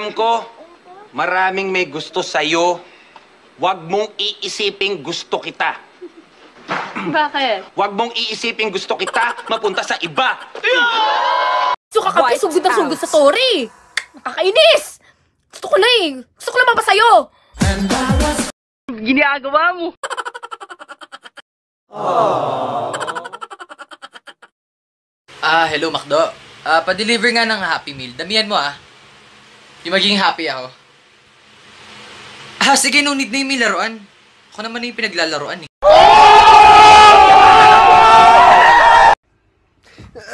Alam ko, maraming may gusto sa'yo. Huwag mong iisiping gusto kita. Bakit? Huwag mong iisiping gusto kita mapunta sa iba. So kakapi, sugod na sugod sa story. Nakakainis! Gusto ko na eh. Gusto ko naman pa sa'yo. Ginagawa mo. Ah, hello, Makdo. Ah, pa-deliver nga ng Happy Meal. Damihan mo, ah. Yung maging happy ako. Ah, sige, no need na yung may laruan. Ako naman na yung pinaglalaruan, eh.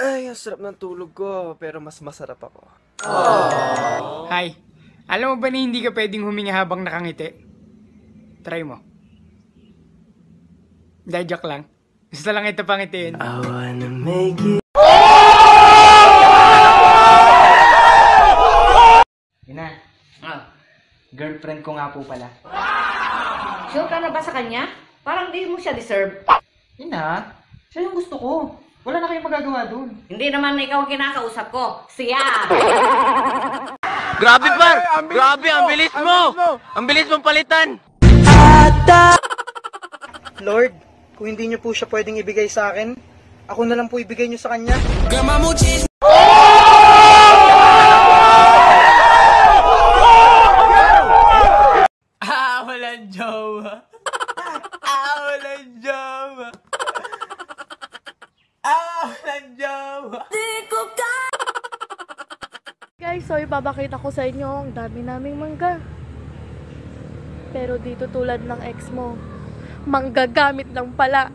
Ay, ang sarap ng tulog ko, pero mas masarap ako. Hi. Alam mo ba na hindi ka pwedeng huminga habang nakangiti? Try mo. Hindi, joke lang. Gusto lang ito pangitiin. I wanna make it. Yun na. Ah. Girlfriend ko nga po pala. Sure ka na ba sa kanya? Parang di mo siya deserve. Yun na. Siya yung gusto ko. Wala na kayong magagawa doon. Hindi naman ikaw ang kinakausap ko. Siya! Grabe par! Grabe, ang bilis mo! Ang bilis mong palitan! Lord, kung hindi niyo po siya pwedeng ibigay sa akin, ako na lang po ibigay niyo sa kanya. Ipapakita ko sa inyo ang dami naming mangga. Pero dito tulad ng ex mo, manggagamit lang pala.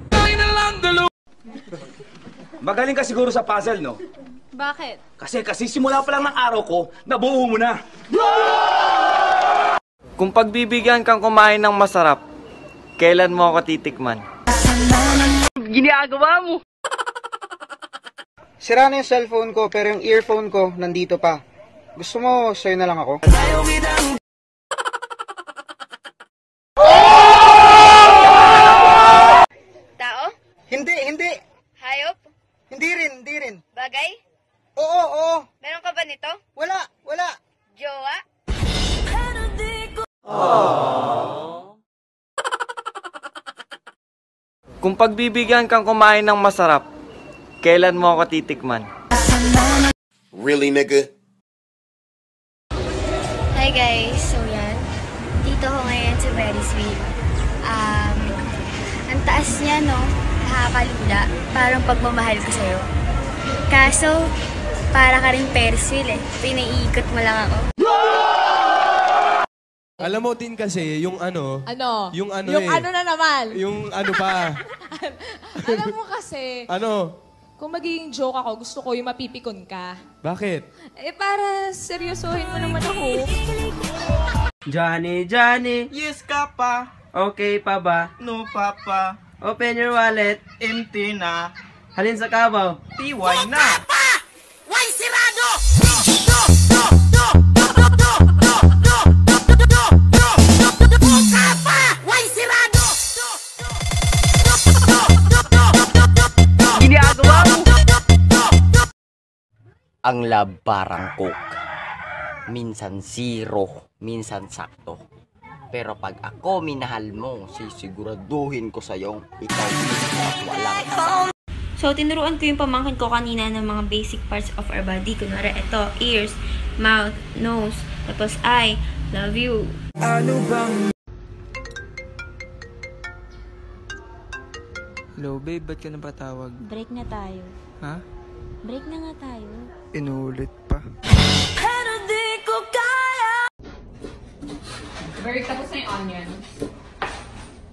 Magaling ka siguro sa puzzle, no? Bakit? Kasi kasi simula pa lang ng araw ko, nabuo mo na. Kung pagbibigyan kang kumain ng masarap, kailan mo ako titikman? Ginagawa mo. Sira na yung cellphone ko, pero yung earphone ko nandito pa. Gusto mo, sa'yo na lang ako? Tao? Hindi, hindi. Hayop? Hindi rin, hindi rin. Bagay? Oo, oo. Meron ka ba nito? Wala, wala. Jowa? Kung pagbibigyan kang kumain ng masarap, kailan mo ako titikman? Really, nigga? Guys! So yan, dito ko ngayon sa Very Sweet. Um, ang taas niya no, nakakalula. Parang pagmamahal ko sa'yo. Kaso, para ka rin Ferris wheel eh. Pinaiikot mo lang ako. Alam mo din kasi, yung ano, Ano? yung ano Yung eh. ano na naman. Yung ano pa, Alam mo kasi, ano, kung magiging joke ako, gusto ko yung mapipikon ka. bakit? Eh, para seryosohin mo naman ako. Johnny, Johnny, Yes ka pa. okay pa ba? No, papa. Open your wallet, Empty na. halin sa kabaw. Tiway na. Ang love parang coke. Minsan zero, minsan sakto. Pero pag ako minahal mo, sisiguraduhin ko sa'yong ikaw at walang isa. So, tinuruan ko yung pamangkin ko kanina ng mga basic parts of our body. Kunwari, ito, ears, mouth, nose, tapos eye. Love you. Hello, babe, ba't ka napatawag? Break na tayo. Ha? Break na nga tayo. Inulit pa. Very tapos na yung onion.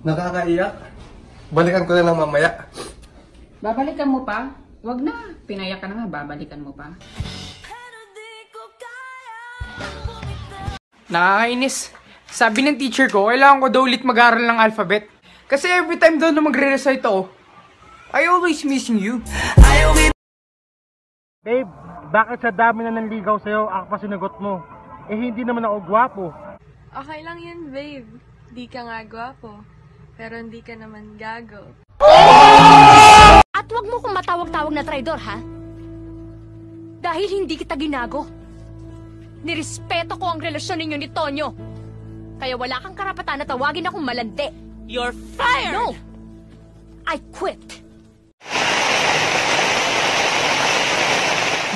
Nakakaiyak? Balikan ko na lang mamaya. Babalikan mo pa? Wag na. Pinayak ka na nga, babalikan mo pa. Nakakainis. Sabi ng teacher ko, kailangan ko daw ulit mag-aral ng alphabet. Kasi every time daw na magre-recite ako, I always missing you. Babe, bakit sa dami na nanligaw sa'yo, ako pa sinagot mo? Eh, hindi naman ako gwapo. Okay lang yun, babe. Di ka nga gwapo. Pero hindi ka naman gago. At wag mo kong matawag-tawag na traidor, ha? Dahil hindi kita ginago. Nirespeto ko ang relasyon ninyo ni Tonyo. Kaya wala kang karapatan na tawagin akong malandi. You're fired! No! I quit.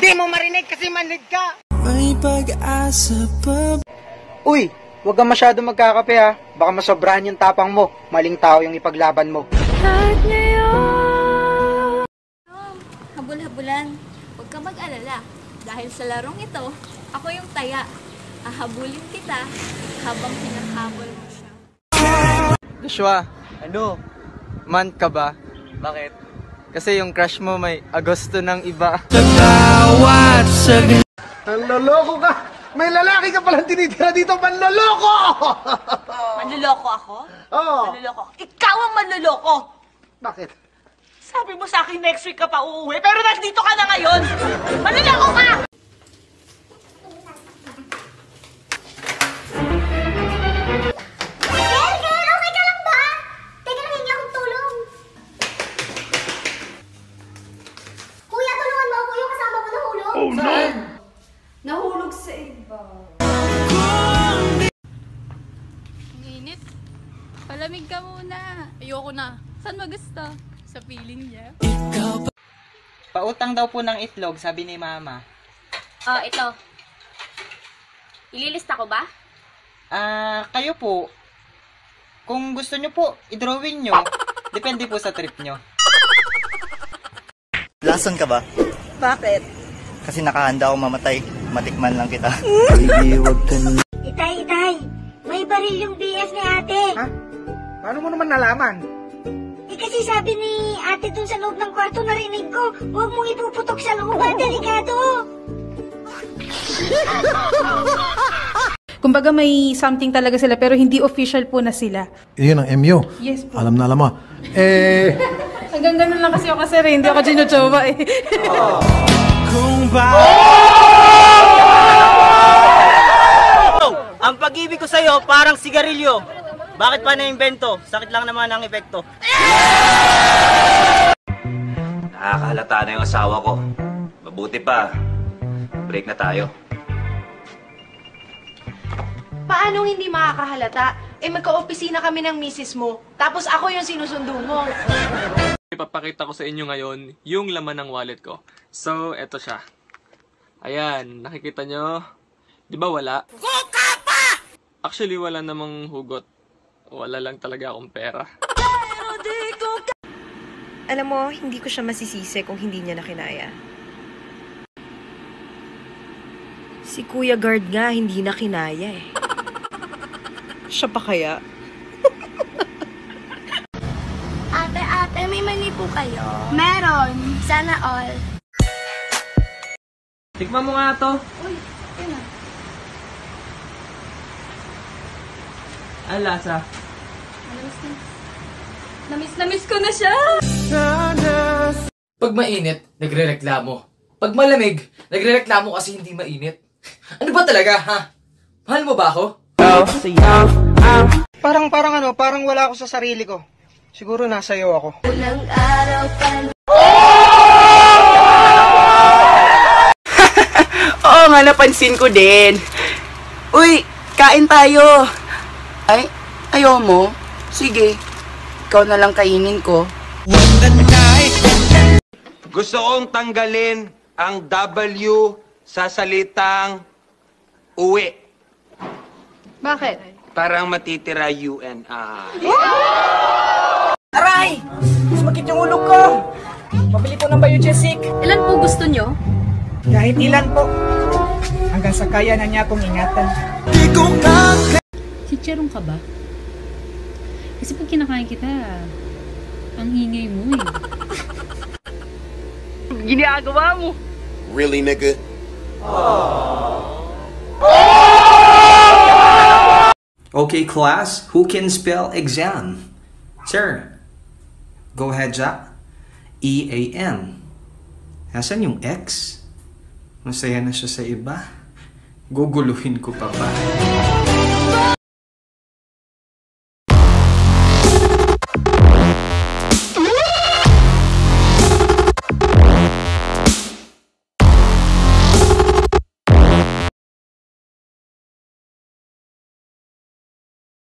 Di mo marinig kasi manhid ka! May pag-asa pa Uy, huwag kang masyado magkakape ha. Baka masobrahan yung tapang mo. Maling tao yung ipaglaban mo. Kahit ngayon. Habol-habulan. Huwag ka mag-alala. Dahil sa larong ito, ako yung taya. Ahabulin kita habang hinahabol mo siya. Joshua, ano? Man ka ba? Bakit? Kasi yung crush mo may Agosto ng iba. Tawat sa Nanloloko ka! May lalaki ka palang tinitira dito, manloloko! Manluloko ako? Oo. Manluloko ako? Ikaw ang manluloko! Bakit? Sabi mo sa akin next week ka pa uuwi, pero nandito ka na ngayon! Palamig ka muna. Ayoko na. Saan mo gusto? Sa feeling niya. Pautang daw po ng itlog, sabi ni mama. Oh, ito. Ililista ko ba? Ah, kayo po. Kung gusto nyo po, i-drawing nyo. Depende po sa trip nyo. Lason ka ba? Bakit? Kasi nakahanda ako mamatay. Matikman lang kita. Itay, itay. May baril yung BF ni ate. Ha? Paano mo naman nalaman? Eh kasi sabi ni ate dun sa loob ng kwarto narinig ko, huwag mong ipuputok sa looban, delikado. Kumbaga may something talaga sila pero hindi official po na sila. Iyon ang MU. Yes po. Alam na alam mo. Eh, Hanggang ganun lang kasi ako kasi rin, hindi ako ginuchowa eh. Kung ba... Ang pag-ibig ko sa'yo parang sigarilyo. Bakit pa na-invento? Sakit lang naman ang epekto. Nakakahalata na yung asawa ko. Mabuti pa. Break na tayo. Paano hindi makakahalata? Eh magka-opisina kami ng misis mo. Tapos ako yung sinusundo mo. Ipapakita ko sa inyo ngayon yung laman ng wallet ko. So, eto siya. Ayan, nakikita nyo? Di ba wala? Actually, wala namang hugot. Wala lang talaga akong pera. Alam mo, hindi ko siya masisisi kung hindi niya na kinaya. Si Kuya Guard nga, hindi na kinaya eh. Siya pa kaya? Ate, ate, may mani po kayo? Meron. Sana all. Tikman mo nga to. Uy, yun na. Ang lasa. Namis na. Namis, namis ko na siya! Pag mainit, nagre-reklamo. Pag malamig, nagre-reklamo kasi hindi mainit. Ano ba talaga, ha? Mahal mo ba ako? Parang, parang ano, parang wala ako sa sarili ko. Siguro nasa iyo ako. Unang araw pa Oo nga, napansin ko din. Uy, kain tayo. Ay, ayaw mo? Sige, ikaw na lang kainin ko. Gusto kong tanggalin ang W sa salitang uwi. Bakit? Parang matitira UNI. Aray! Sumakit yung ulo ko. Pabili po ng Biogesic. Ilan po gusto nyo? Kahit ilan po. Hanggang sa kaya na niya akong ingatan. Chicharon ka ba? Kasi pag kinakain kita, ang ingay mo eh. Ginagawa mo. Really, nigga? Okay, class, who can spell exam? Sir, go ahead, Jack. E-A-N. Nasaan yung X? Masaya na siya sa iba. Guguluhin ko pa ba?